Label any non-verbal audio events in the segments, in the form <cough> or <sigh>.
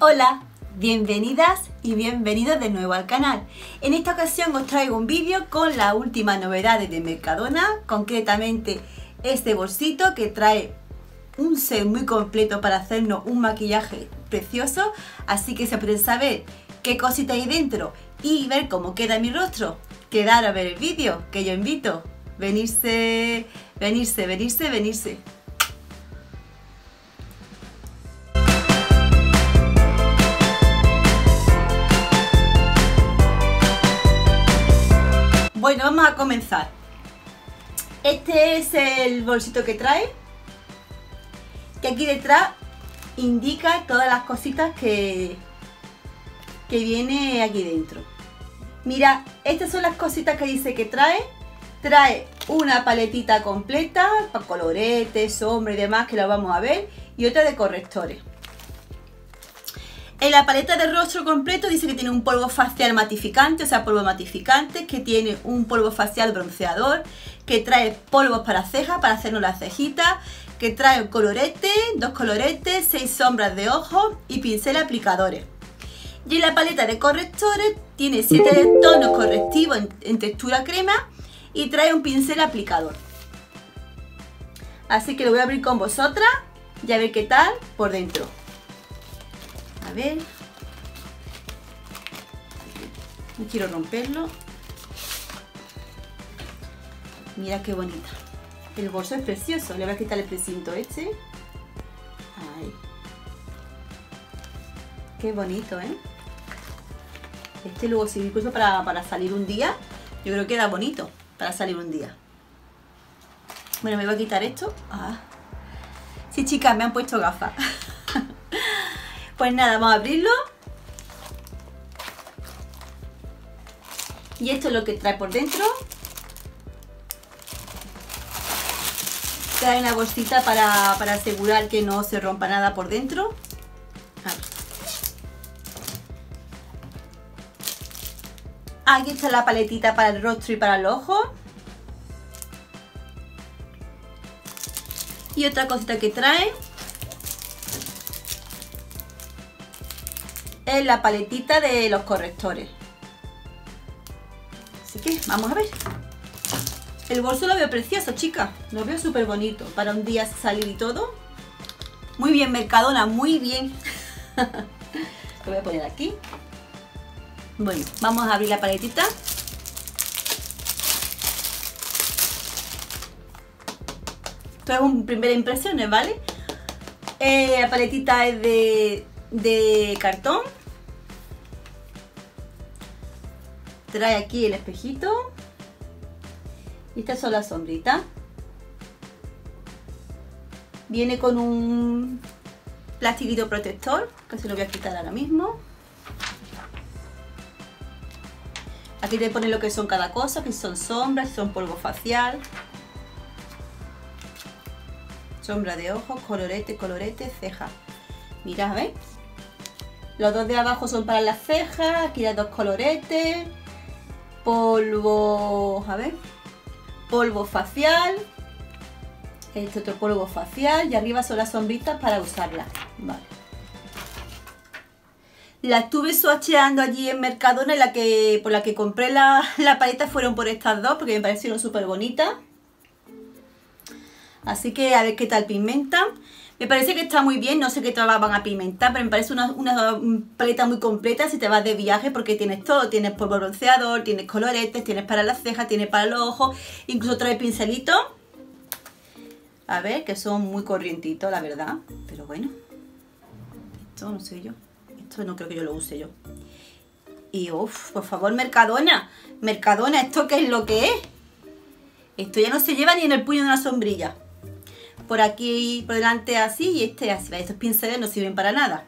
Hola, bienvenidas y bienvenidos de nuevo al canal. En esta ocasión os traigo un vídeo con las últimas novedades de Mercadona, concretamente este bolsito que trae un set muy completo para hacernos un maquillaje precioso, así que si pueden saber qué cosita hay dentro y ver cómo queda mi rostro, quedar a ver el vídeo que yo invito, venirse, venirse, venirse, venirse. Bueno, vamos a comenzar. Este es el bolsito que trae. Que aquí detrás indica todas las cositas que, que viene aquí dentro. Mira, estas son las cositas que dice que trae. Trae una paletita completa para coloretes, sombra y demás que la vamos a ver. Y otra de correctores. En la paleta de rostro completo dice que tiene un polvo facial matificante, o sea, polvo matificante, que tiene un polvo facial bronceador, que trae polvos para cejas, para hacernos las cejitas, que trae colorete, dos coloretes, seis sombras de ojos y pincel aplicadores. Y en la paleta de correctores tiene siete tonos correctivos en, textura crema y trae un pincel aplicador. Así que lo voy a abrir con vosotras y a ver qué tal por dentro. A ver. No quiero romperlo. Mira qué bonita. El bolso es precioso. Le voy a quitar el precinto este. Ay. Qué bonito, ¿eh? Este luego sirve incluso para, para salir un día. Yo creo que queda bonito para salir un día. Bueno, me voy a quitar esto. Ah. Sí, chicas, me han puesto gafas. <laughs> Pues nada, vamos a abrirlo. Y esto es lo que trae por dentro. Trae una bolsita para, asegurar que no se rompa nada por dentro. Aquí está la paletita para el rostro y para el ojo. Y otra cosita que trae es la paletita de los correctores. Así que vamos a ver. El bolso lo veo precioso, chicas. Lo veo súper bonito para un día salir y todo. Muy bien, Mercadona, muy bien. <laughs> lo voy a poner aquí. Bueno, vamos a abrir la paletita. Esto es un primera impresiones, ¿vale? Eh, la paletita es de, de cartón trae aquí el espejito. Y estas son las sombritas. Viene con un plastiquito protector que se lo voy a quitar ahora mismo. Aquí te pone lo que son cada cosa que son sombras, son polvo facial. Sombra de ojos, colorete, colorete, ceja. Mira, ¿ves? los dos de abajo son para las cejas aquí hay dos coloretes polvo, a ver, polvo facial, este otro polvo facial y arriba son las sombritas para usarlas, vale. La estuve swatcheando allí en Mercadona, la que, por la que compré la, la paleta fueron por estas dos, porque me parecieron súper bonitas. Así que a ver qué tal pigmentan. Me parece que está muy bien, no sé qué te van a pigmentar, pero me parece una, paleta muy completa si te vas de viaje porque tienes todo, tienes polvo bronceador, tienes coloretes, tienes para las cejas, tienes para los ojos, incluso trae pincelitos. A ver, que son muy corrientitos, la verdad, pero bueno. Esto no sé yo, esto no creo que yo lo use yo. Y uff, por favor, Mercadona, Mercadona, ¿esto qué es lo que es? Esto ya no se lleva ni en el puño de una sombrilla por aquí, por delante así y este así. Estos pinceles no sirven para nada.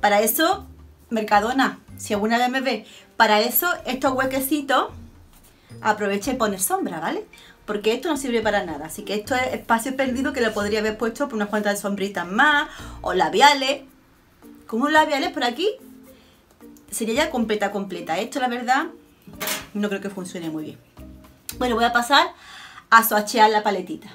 Para eso, Mercadona, si alguna vez me ve, para eso estos huequecitos aproveche y poner sombra, ¿vale? Porque esto no sirve para nada. Así que esto es espacio perdido que lo podría haber puesto por unas cuantas sombritas más o labiales. Como labiales por aquí sería ya completa, completa. Esto, la verdad, no creo que funcione muy bien. Bueno, voy a pasar a swatchear la paletita.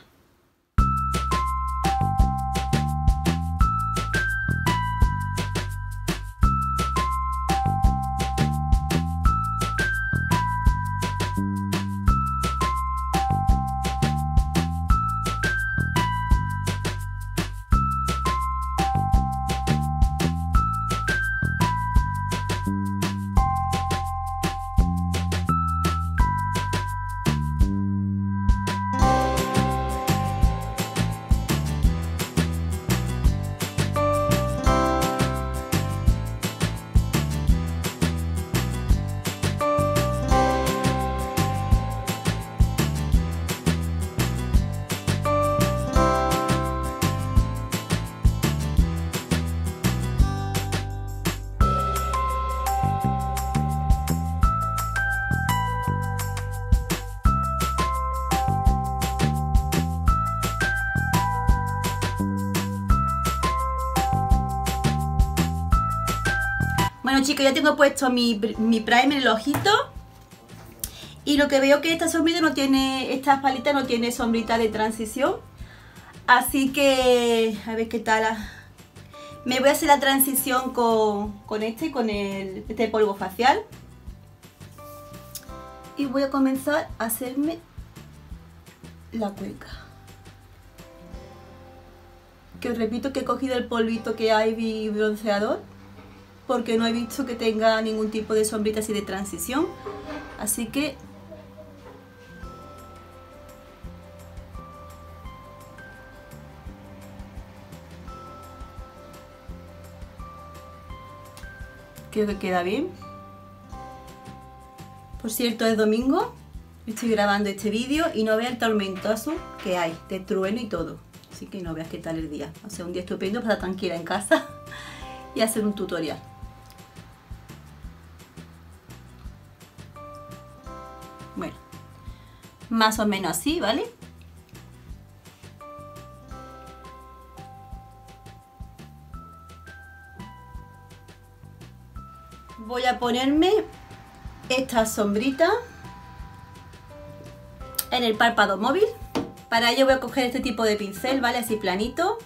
Bueno chicos, ya tengo puesto mi, mi primer en el ojito. Y lo que veo que esta sombrita no tiene, esta palita no tiene sombrita de transición. Así que, a ver qué tal. Me voy a hacer la transición con, con este, con el, este polvo facial. Y voy a comenzar a hacerme la cuenca. Que os repito que he cogido el polvito que hay bronceador porque no he visto que tenga ningún tipo de sombrita así de transición. Así que creo que queda bien. Por cierto, es domingo, estoy grabando este vídeo y no veas el tormentoso que hay, de trueno y todo. Así que no veas qué tal el día. O sea, un día estupendo para tranquila en casa <laughs> y hacer un tutorial. Más o menos así, ¿vale? Voy a ponerme esta sombrita en el párpado móvil. Para ello voy a coger este tipo de pincel, ¿vale? Así planito.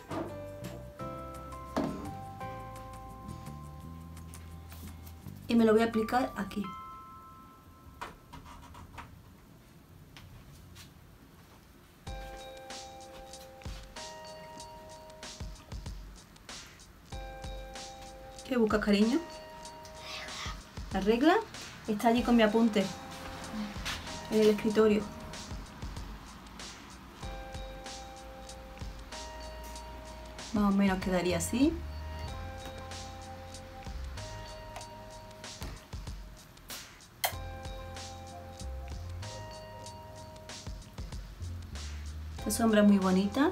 Y me lo voy a aplicar aquí. Buscas, cariño? La regla está allí con mi apunte. En el escritorio. Más o menos quedaría así. Esta sombra es muy bonita.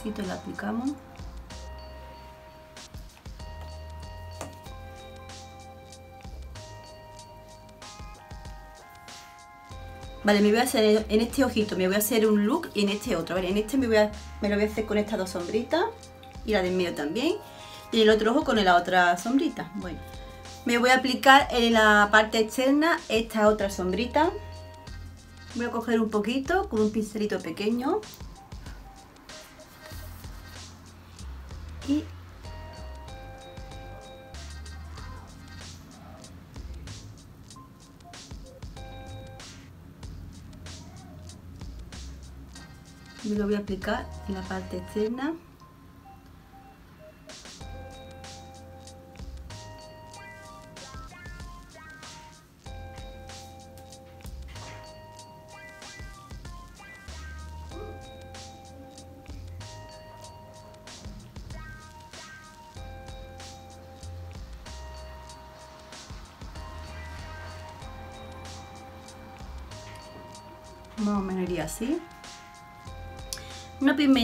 Toquecito la aplicamos. Vale, me voy a hacer en este ojito, me voy a hacer un look y en este otro. Vale, en este me, voy a, me lo voy a hacer con estas dos sombritas y la de en medio también. Y el otro ojo con la otra sombrita. Bueno, me voy a aplicar en la parte externa esta otra sombrita. Voy a coger un poquito con un pincelito pequeño. Me lo voy a aplicar en la parte externa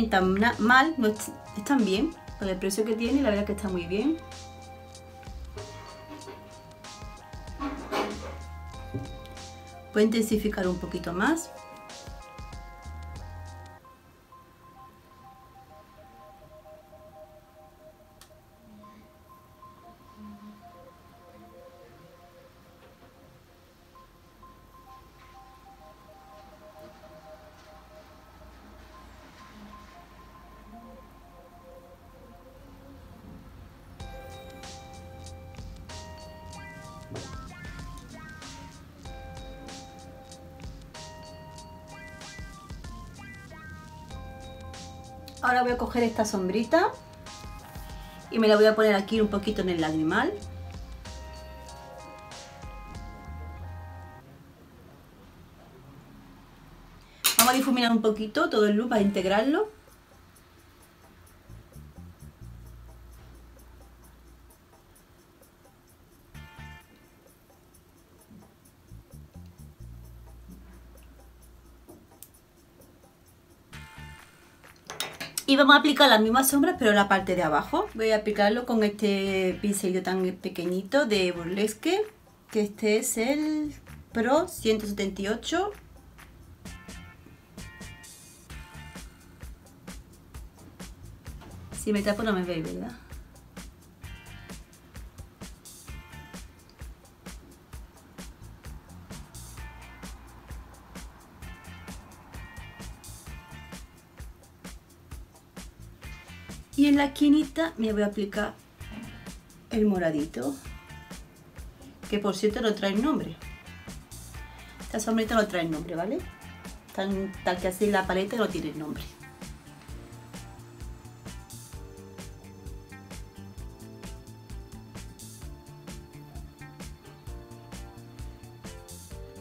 pigmenta mal, no están bien, con el precio que tiene, la verdad que está muy bien. Voy a intensificar un poquito más. Ahora voy a coger esta sombrita y me la voy a poner aquí un poquito en el lagrimal. Vamos a difuminar un poquito todo el look para integrarlo. Vamos a aplicar las mismas sombras, pero la parte de abajo. Voy a aplicarlo con este pincelito tan pequeñito de Burlesque, que este es el Pro 178. Si me tapo no me veis, ¿verdad? Esquinita me voy a aplicar el moradito. Que por cierto no trae nombre. Esta sombrita no trae nombre, ¿vale? Tal que así la paleta no tiene nombre.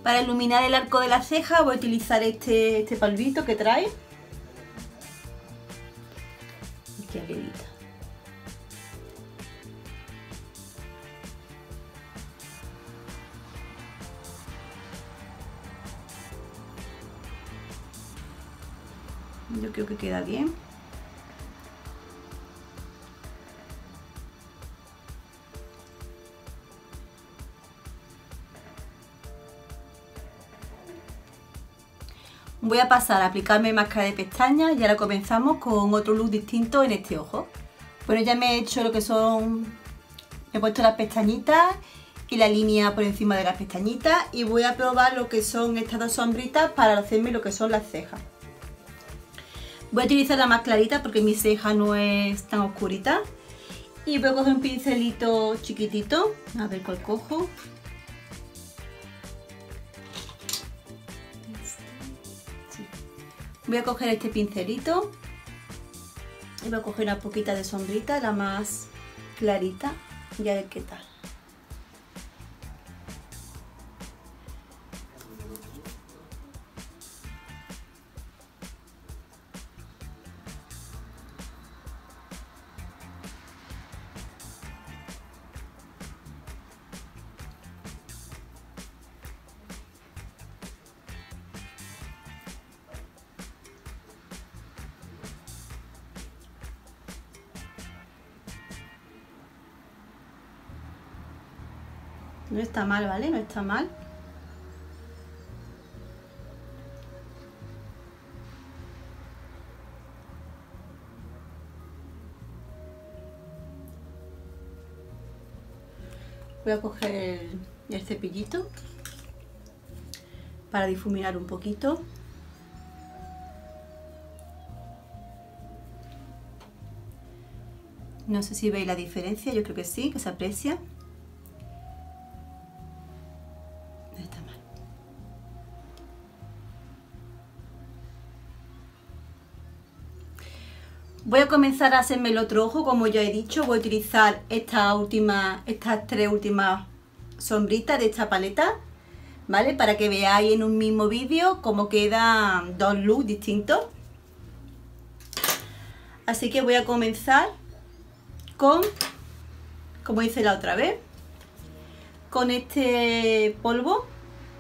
Para iluminar el arco de la ceja voy a utilizar este, este palvito que trae. Yo creo que queda bien. Voy a pasar a aplicarme máscara de pestañas y ahora comenzamos con otro look distinto en este ojo. Bueno, ya me he hecho lo que son... he puesto las pestañitas y la línea por encima de las pestañitas y voy a probar lo que son estas dos sombritas para hacerme lo que son las cejas. Voy a utilizar la más clarita porque mi ceja no es tan oscurita. Y voy a coger un pincelito chiquitito, a ver cuál cojo. Voy a coger este pincelito y voy a coger una poquita de sombrita, la más clarita, y a ver qué tal. No está mal, ¿vale? No está mal. Voy a coger el, cepillito para difuminar un poquito. No sé si veis la diferencia, yo creo que sí, que se aprecia. Voy a comenzar a hacerme el otro ojo, como ya he dicho, voy a utilizar esta última, estas tres últimas sombritas de esta paleta, ¿vale? Para que veáis en un mismo vídeo cómo quedan dos looks distintos. Así que voy a comenzar con, como hice la otra vez, con este polvo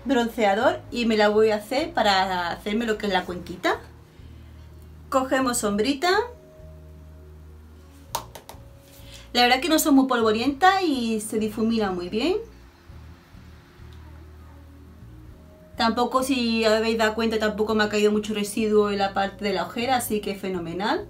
bronceador y me la voy a hacer para hacerme lo que es la cuenquita. Cogemos sombrita la verdad que no son muy polvorientas y se difumina muy bien. Tampoco, si habéis dado cuenta, tampoco me ha caído mucho residuo en la parte de la ojera, así que fenomenal.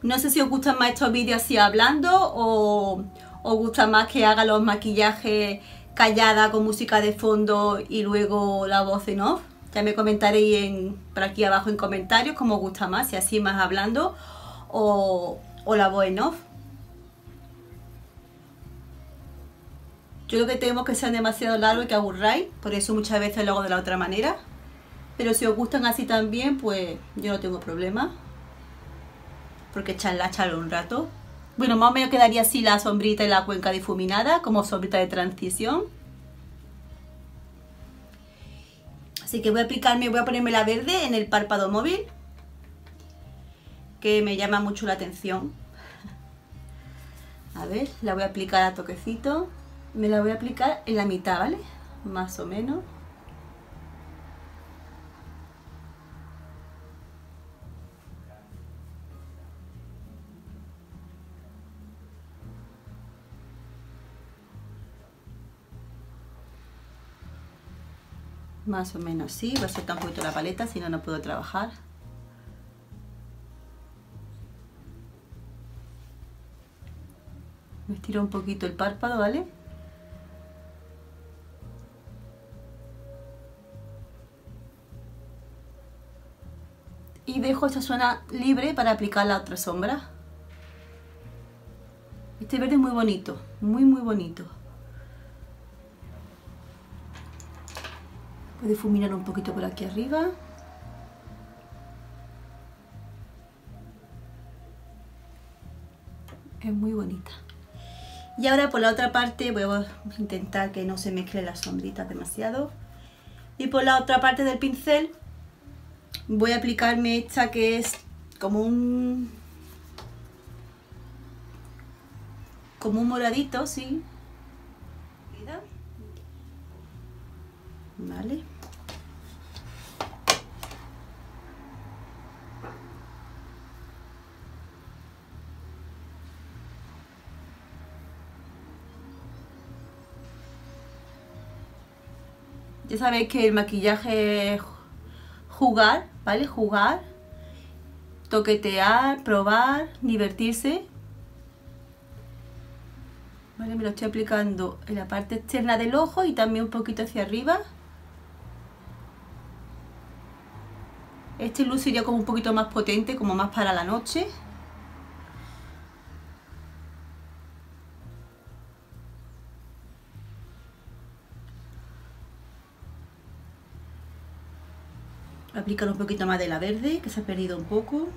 No sé si os gustan más estos vídeos así hablando o os gusta más que haga los maquillajes callada con música de fondo y luego la voz en off. Ya me comentaréis en, por aquí abajo en comentarios cómo os gusta más, si así más hablando o, o la voz en off. Yo lo que temo que sean demasiado largos y que aburráis, por eso muchas veces lo hago de la otra manera. Pero si os gustan así también, pues yo no tengo problema. Porque echarla, echarlo un rato. Bueno, más o menos quedaría así la sombrita y la cuenca difuminada, como sombrita de transición. Así que voy a aplicarme, voy a ponerme la verde en el párpado móvil, que me llama mucho la atención. A ver, la voy a aplicar a toquecito. Me la voy a aplicar en la mitad, ¿vale? Más o menos. Más o menos así. Voy a soltar un poquito la paleta, si no, no puedo trabajar. Me estiro un poquito el párpado, ¿vale? Y dejo esta zona libre para aplicar la otra sombra. Este verde es muy bonito, muy muy bonito. Difuminar un poquito por aquí arriba. Es muy bonita. Y ahora por la otra parte voy a intentar que no se mezclen las sombritas demasiado. Y por la otra parte del pincel voy a aplicarme esta que es como un... Como un moradito, sí. Vale. Ya sabéis que el maquillaje es jugar, ¿vale? Jugar, toquetear, probar, divertirse. Vale, me lo estoy aplicando en la parte externa del ojo y también un poquito hacia arriba. Este luz iría como un poquito más potente, como más para la noche. Aplicar un poquito más de la verde, que se ha perdido un poco.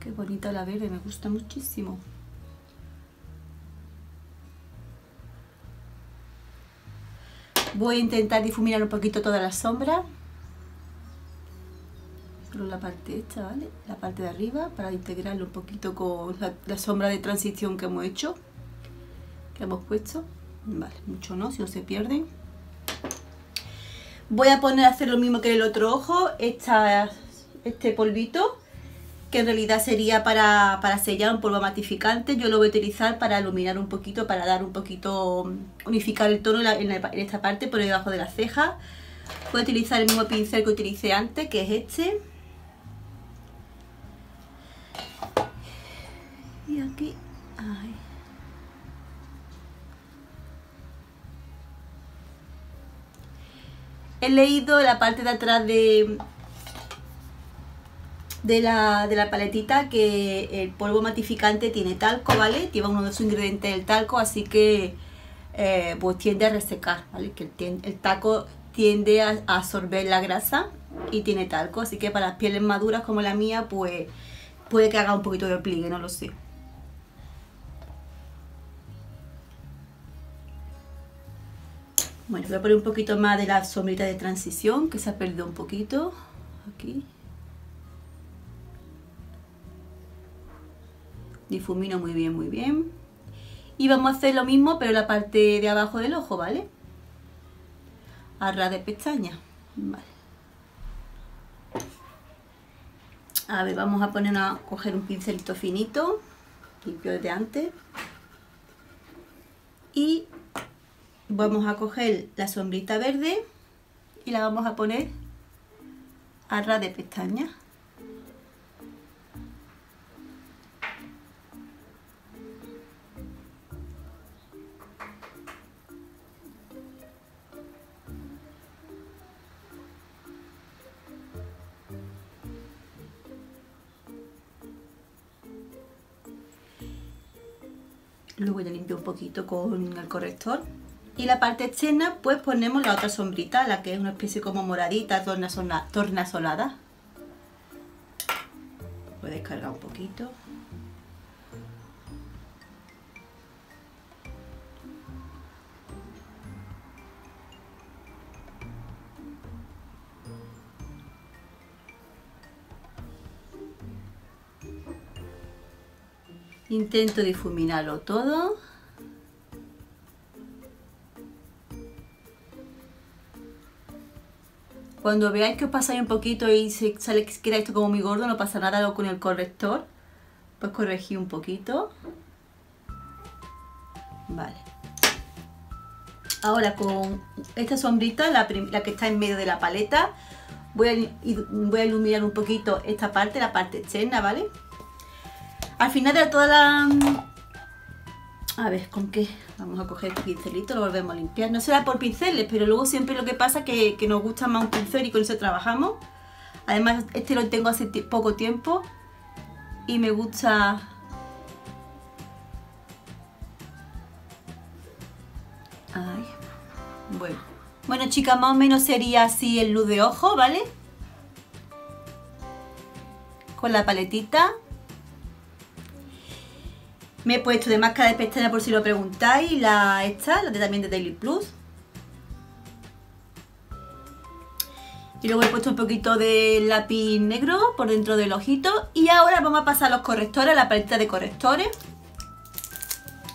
Qué bonita la verde, me gusta muchísimo. Voy a intentar difuminar un poquito toda la sombra. Solo la parte esta, ¿vale? La parte de arriba, para integrarlo un poquito con la, sombra de transición que hemos hecho. Que hemos puesto. Vale, mucho no, si no se pierden. Voy a poner a hacer lo mismo que el otro ojo, este polvito, que en realidad sería para, sellar un polvo matificante. Yo lo voy a utilizar para iluminar un poquito, para dar un poquito, unificar el tono en, esta parte, por debajo de la ceja. Voy a utilizar el mismo pincel que utilicé antes, que es este. Y aquí, he leído la parte de atrás de, de, la, paletita que el polvo matificante tiene talco, ¿vale? Lleva uno de sus ingredientes el talco, así que eh, pues tiende a resecar, ¿vale? Que el, talco tiende a, absorber la grasa y tiene talco, así que para las pieles maduras como la mía, pues puede que haga un poquito de pliegue, no lo sé. Bueno, voy a poner un poquito más de la sombrita de transición que se ha perdido un poquito. Aquí. Difumino muy bien, muy bien. Y vamos a hacer lo mismo, pero la parte de abajo del ojo, ¿vale? A de pestaña. Vale. A ver, vamos a poner a coger un pincelito finito, limpio de antes. Y vamos a coger la sombrita verde y la vamos a poner a ras de pestaña. Luego ya limpio un poquito con el corrector y la parte externa pues ponemos la otra sombrita, la que es una especie como moradita, tornasolada. Voy a descargar un poquito. Intento difuminarlo todo. Cuando veáis que os pasáis un poquito y se sale que queda esto como muy gordo, no pasa nada con el corrector. Pues corregí un poquito. Vale. Ahora con esta sombrita, la, que está en medio de la paleta, voy a, voy a iluminar un poquito esta parte, la parte externa, ¿vale? Al final de toda la... A ver, ¿con qué? Vamos a coger este pincelito, lo volvemos a limpiar. No será por pinceles, pero luego siempre lo que pasa es que, que nos gusta más un pincel y con eso trabajamos. Además, este lo tengo hace poco tiempo y me gusta Ay, bueno. Bueno, chicas, más o menos sería así el luz de ojo, ¿vale? Con la paletita. Me he puesto de máscara de pestaña por si lo preguntáis, la esta, la de también de Daily Plus. Y luego he puesto un poquito de lápiz negro por dentro del ojito. Y ahora vamos a pasar los correctores la paleta de correctores.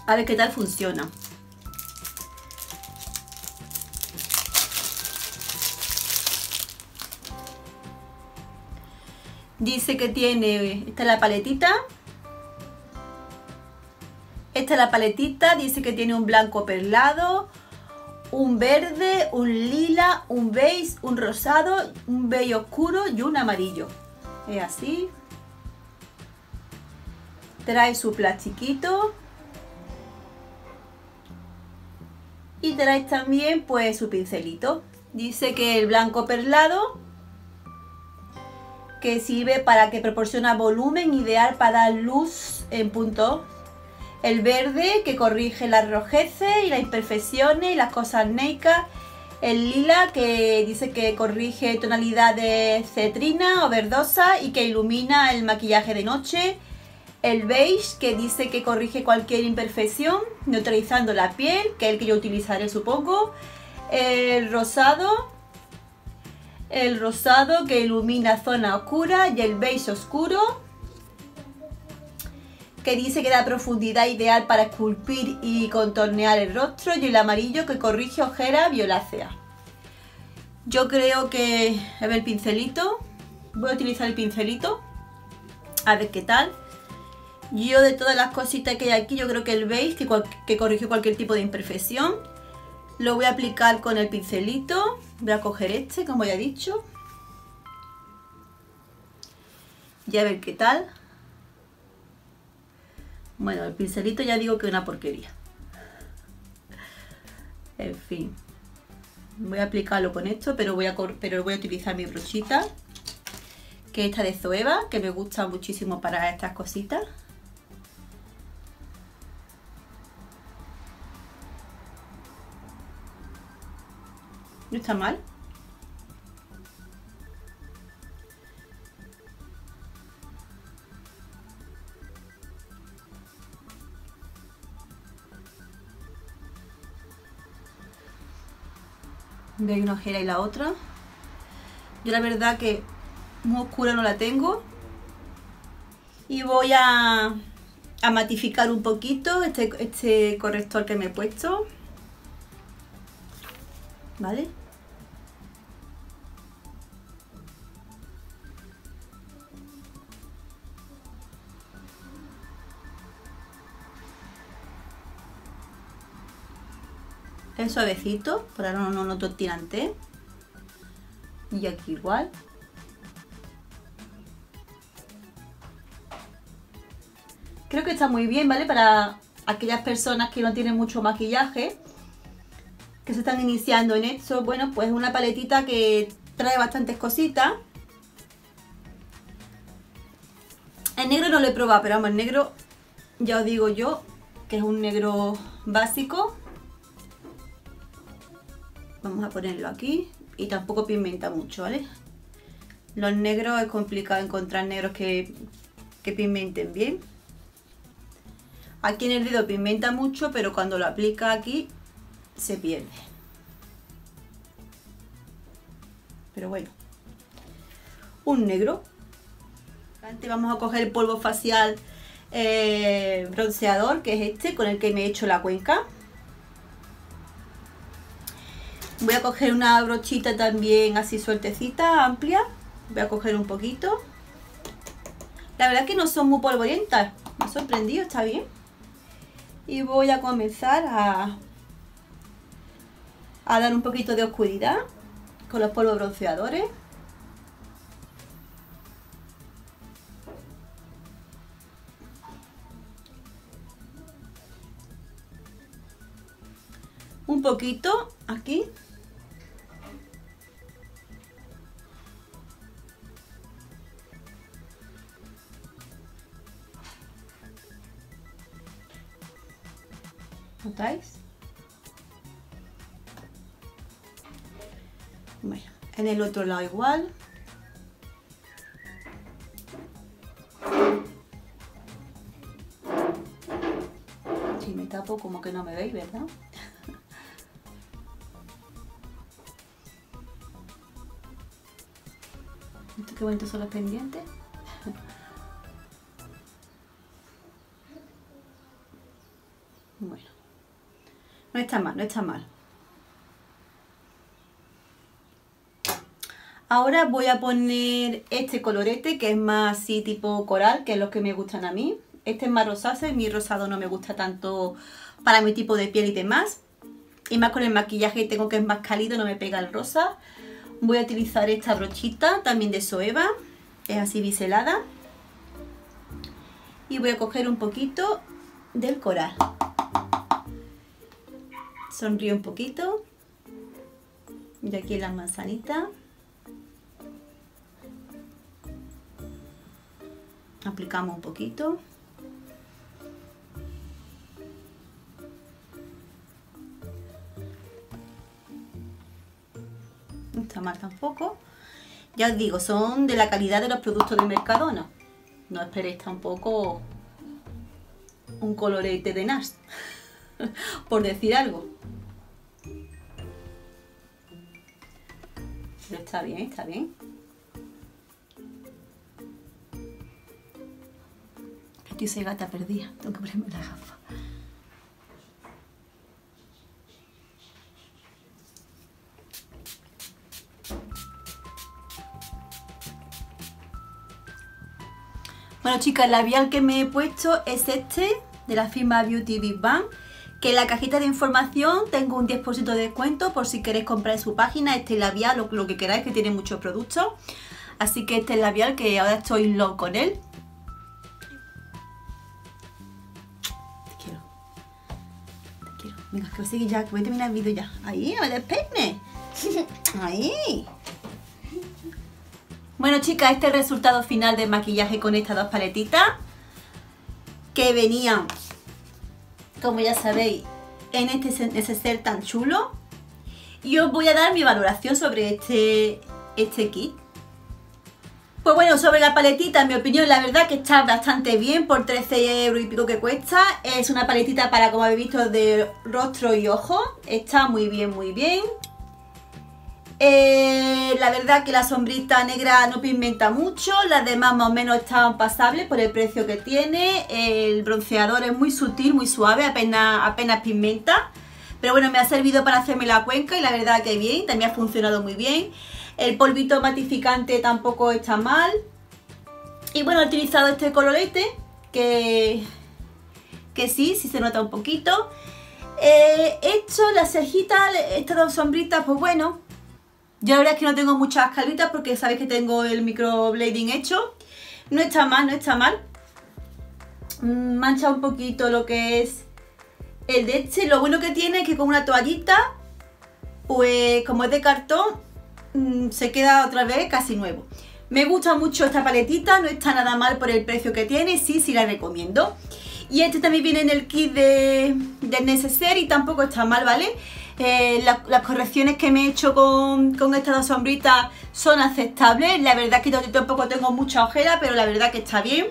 A ver qué tal funciona. Dice que tiene, esta es la paletita. Esta es la paletita, dice que tiene un blanco perlado, un verde, un lila, un beige, un rosado, un beige oscuro y un amarillo. Es así. Trae su plastiquito. Y trae también pues su pincelito. Dice que el blanco perlado que sirve para que proporciona volumen ideal para dar luz en punto. El verde que corrige las rojeces y las imperfecciones y las cosas neicas. El lila que dice que corrige tonalidades cetrina o verdosa y que ilumina el maquillaje de noche. El beige que dice que corrige cualquier imperfección neutralizando la piel, que es el que yo utilizaré supongo. El rosado el rosado que ilumina zona oscura y el beige oscuro que dice que da profundidad ideal para esculpir y contornear el rostro y el amarillo que corrige ojeras violáceas. Yo creo que... A ver el pincelito. Voy a utilizar el pincelito. A ver qué tal. Yo de todas las cositas que hay aquí, yo creo que el beige que, que corrige cualquier tipo de imperfección. Lo voy a aplicar con el pincelito. Voy a coger este, como ya he dicho. Y a ver qué tal. Bueno, el pincelito ya digo que es una porquería. En fin. Voy a aplicarlo con esto, pero voy a, pero voy a utilizar mi brochita. Que es esta de Zoeva, que me gusta muchísimo para estas cositas. No está mal. Veis una ojera y la otra. Yo la verdad que muy oscura no la tengo. Y voy a, a matificar un poquito este, este corrector que me he puesto. ¿Vale? Es suavecito, por ahora no, no noto tirante. Y aquí igual. Creo que está muy bien, ¿vale? Para aquellas personas que no tienen mucho maquillaje, que se están iniciando en esto. Bueno, pues una paletita que trae bastantes cositas. El negro no lo he probado, pero vamos, el negro ya os digo yo que es un negro básico Vamos a ponerlo aquí y tampoco pigmenta mucho, ¿vale? Los negros es complicado encontrar negros que, que pigmenten bien. Aquí en el dedo pigmenta mucho, pero cuando lo aplica aquí se pierde. Pero bueno, un negro. Antes vamos a coger el polvo facial eh, bronceador, que es este, con el que me he hecho la cuenca. Voy a coger una brochita también así sueltecita, amplia. Voy a coger un poquito. La verdad que no son muy polvorientas. Me ha sorprendido, está bien. Y voy a comenzar a, a dar un poquito de oscuridad con los polvos bronceadores. Un poquito aquí. ¿Notáis? Bueno, en el otro lado igual. Si me tapo como que no me veis, ¿verdad? <laughs> qué bonitos son los pendientes. <laughs> no está mal, no está mal. Ahora voy a poner este colorete que es más así tipo coral, que es lo que me gustan a mí. Este es más rosáceo mi rosado no me gusta tanto para mi tipo de piel y demás. Y más con el maquillaje tengo que es más cálido, no me pega el rosa. Voy a utilizar esta brochita también de Soeva, es así biselada. Y voy a coger un poquito del coral. Sonrío un poquito. Y aquí la manzanita. aplicamos un poquito no está mal tampoco ya os digo, son de la calidad de los productos de Mercadona no esperéis tampoco un colorete de NAS <laughs> <laughs> por decir algo. Pero está bien, está bien. Yo soy gata perdida, tengo que ponerme la gafa. Bueno chicas, el labial que me he puesto es este, de la firma Beauty Big Bang, que en la cajita de información tengo un 10% de descuento por si queréis comprar en su página este labial o lo que queráis, que tiene muchos productos. Así que este labial que ahora estoy loco con él. Venga, que sigue ya, que voy a terminar el vídeo ya. Ahí, me despeine. Ahí. Bueno, chicas, este es el resultado final del maquillaje con estas dos paletitas. Que venían, como ya sabéis, en este ser tan chulo. Y os voy a dar mi valoración sobre este, este kit. Pues bueno, sobre la paletita, en mi opinión, la verdad que está bastante bien por 13 euros y pico que cuesta. Es una paletita para, como habéis visto, de rostro y ojo. Está muy bien, muy bien. Eh, la verdad que la sombrita negra no pigmenta mucho, las demás más o menos están pasables por el precio que tiene. El bronceador es muy sutil, muy suave, apenas, apenas pigmenta. Pero bueno, me ha servido para hacerme la cuenca y la verdad que bien, también ha funcionado muy bien. El polvito matificante tampoco está mal. Y bueno, he utilizado este colorete que, que sí, sí se nota un poquito. he hecho las cejitas, estas dos sombritas, pues bueno. Yo la verdad es que no tengo muchas calvitas porque sabéis que tengo el microblading hecho. No está mal, no está mal. Mm, mancha un poquito lo que es el de este. Lo bueno que tiene es que con una toallita, pues como es de cartón, Mm, se queda otra vez casi nuevo. Me gusta mucho esta paletita, no está nada mal por el precio que tiene, sí, sí la recomiendo. Y este también viene en el kit de, Neceser y tampoco está mal, ¿vale? Eh, las correcciones que me he hecho con, estas dos sombritas son aceptables. La verdad que tampoco tengo mucha ojera, pero la verdad que está bien.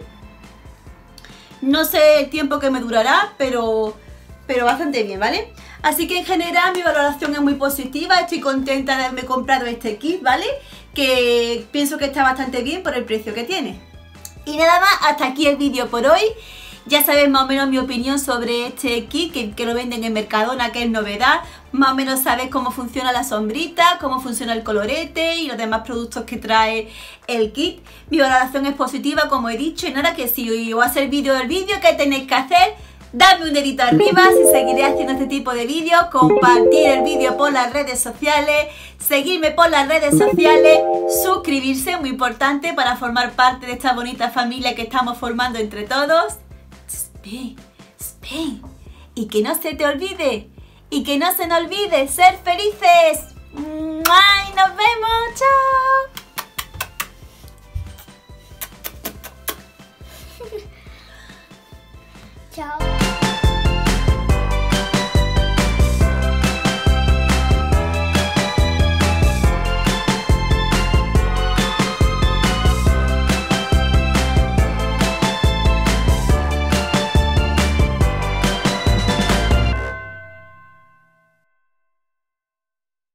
No sé el tiempo que me durará, pero, pero bastante bien, ¿vale? Así que en general mi valoración es muy positiva, estoy contenta de haberme comprado este kit, ¿vale? Que pienso que está bastante bien por el precio que tiene. Y nada más, hasta aquí el vídeo por hoy. Ya sabéis más o menos mi opinión sobre este kit que, lo venden en Mercadona, que es novedad. Más o menos sabéis cómo funciona la sombrita, cómo funciona el colorete y los demás productos que trae el kit. Mi valoración es positiva, como he dicho, y nada que si os va a servir vídeo del vídeo, ¿qué tenéis que hacer? Dame un dedito arriba si seguiré haciendo este tipo de vídeos, compartir el vídeo por las redes sociales, seguirme por las redes sociales, suscribirse, muy importante para formar parte de esta bonita familia que estamos formando entre todos. Ven, ven. Y que no se te olvide, y que no se nos olvide ser felices. ¡Ay, nos vemos! ¡Chao! <laughs> Chao.